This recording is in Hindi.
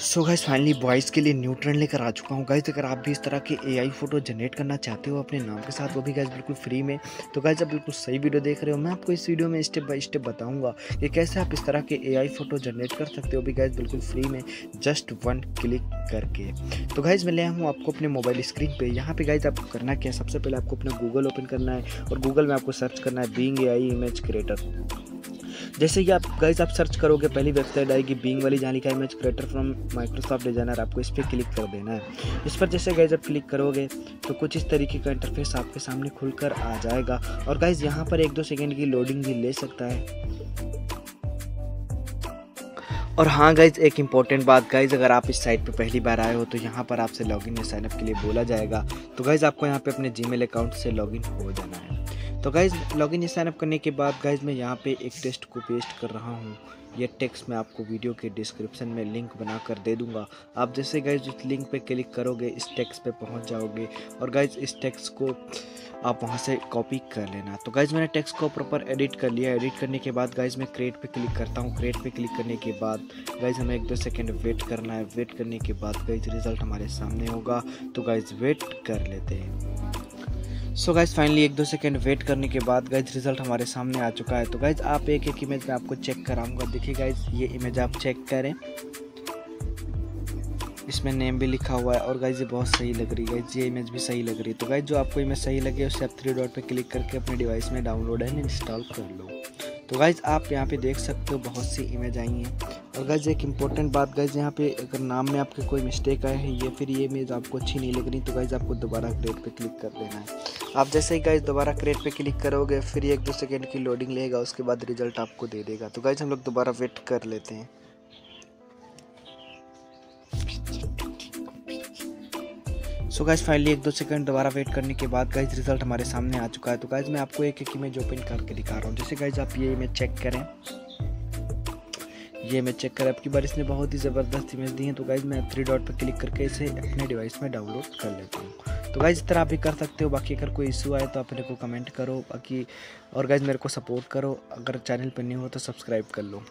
सो गाइस फाइनली बॉयज़ के लिए न्यू ट्रेंड लेकर आ चुका हूँ। गाइस अगर आप भी इस तरह के एआई फ़ोटो जनरेट करना चाहते हो अपने नाम के साथ, वो भी गाइस बिल्कुल फ्री में। तो गाइस आप बिल्कुल सही वीडियो देख रहे हो। मैं आपको इस वीडियो में स्टेप बाय स्टेप बताऊँगा कि कैसे आप इस तरह के एआई फ़ोटो जनरेट कर सकते हो। भी गाइस बिल्कुल फ्री में जस्ट वन क्लिक करके। तो गाइज़ मैं ले हूँ आपको अपने मोबाइल स्क्रीन पर यहाँ पर गाइज़ आपको करना क्या है? सबसे पहले आपको अपना गूगल ओपन करना है और गूगल में आपको सर्च करना है बींग ए इमेज क्रिएटर जैसे कि आप गाइज़ आप सर्च करोगे, पहली वेबसाइट आएगी बींग वाली, जहाँ लिखा है image creator from Microsoft designer आपको इस पर क्लिक कर देना है। इस पर जैसे गाइज़ आप क्लिक करोगे तो कुछ इस तरीके का इंटरफेस आपके सामने खुलकर आ जाएगा। और गाइज़ यहाँ पर एक दो सेकेंड की लोडिंग भी ले सकता है। और हाँ गाइज़ एक इंपॉर्टेंट बात गाइज़ अगर आप इस साइट पे पहली बार आए हो तो यहाँ पर आपसे लॉगिन या साइनअप के लिए बोला जाएगा। तो गाइज़ आपको यहाँ पे अपने जीमेल अकाउंट से लॉगिन हो जाना है। तो गाइज़ लॉगिन साइनअप करने के बाद गाइज़ मैं यहाँ पे एक टेस्ट को पेस्ट कर रहा हूँ। ये टेक्स्ट मैं आपको वीडियो के डिस्क्रिप्शन में लिंक बना कर दे दूँगा। आप जैसे गाइज़ उस लिंक पे क्लिक करोगे, इस टेक्स्ट पे पहुँच जाओगे और गाइज़ इस टेक्स्ट को आप वहाँ से कॉपी कर लेना। तो गाइज़ मैंने टेक्स्ट को प्रॉपर एडिट कर लिया। एडिट करने के बाद गाइज़ मैं क्रिएट पे क्लिक करता हूँ। क्रिएट पे क्लिक करने के बाद गाइज़ हमें एक दो सेकेंड वेट करना है। वेट करने के बाद गाइज़ रिज़ल्ट हमारे सामने होगा। तो गाइज़ वेट कर लेते हैं। सो गाइज़ फाइनली एक दो सेकेंड वेट करने के बाद गाइज़ रिज़ल्ट हमारे सामने आ चुका है। तो गाइज़ आप एक एक इमेज में आपको चेक कराऊँगा। देखिए गाइज़ ये इमेज आप चेक करें। इसमें नेम भी लिखा हुआ है और गाइज़ ये बहुत सही लग रही है। ये इमेज भी सही लग रही है। तो गाइज़ जो आपको इमेज सही लगे, उसे आप थ्री डॉट पर क्लिक करके अपने डिवाइस में डाउनलोड एंड इंस्टॉल कर लो। तो गाइज़ आप यहाँ पे देख सकते हो बहुत सी इमेज आई हैं। और गाइज़ एक इम्पोर्टेंट बात गाइज़ यहाँ पे अगर नाम में आपके कोई मिस्टेक आए हैं, या फिर ये इमेज आपको अच्छी नहीं लग रही तो गाइज़ आपको दोबारा क्रिएट पे क्लिक कर देना है। आप जैसे ही गाइज़ दोबारा क्रिएट पे क्लिक करोगे, फिर एक दो सेकेंड की लोडिंग लेगा, उसके बाद रिज़ल्ट आपको दे देगा। तो गाइज़ हम लोग दोबारा वेट कर लेते हैं। सो गाइज़ फाइनली एक दो सेकंड दोबारा वेट करने के बाद गाइज़ रिज़ल्ट हमारे सामने आ चुका है। तो गाइज़ मैं आपको एक एक इमेज ओपन करके दिखा रहा हूँ। जैसे गाइज़ आप ये इमेज चेक करें। ये इमेज चेक करें। आपकी बार इसने बहुत ही ज़बरदस्त इमेज दी है। तो गाइज़ मैं थ्री डॉट पर क्लिक करके इसे अपने डिवाइस में डाउनलोड कर लेता हूँ। तो गाइज़ इस तरह आप भी कर सकते हो। बाकी अगर कोई इशू आए तो आप मेरे को कमेंट करो। बाकी और गाइज़ मेरे को सपोर्ट करो। अगर चैनल पर नहीं हो तो सब्सक्राइब कर लो।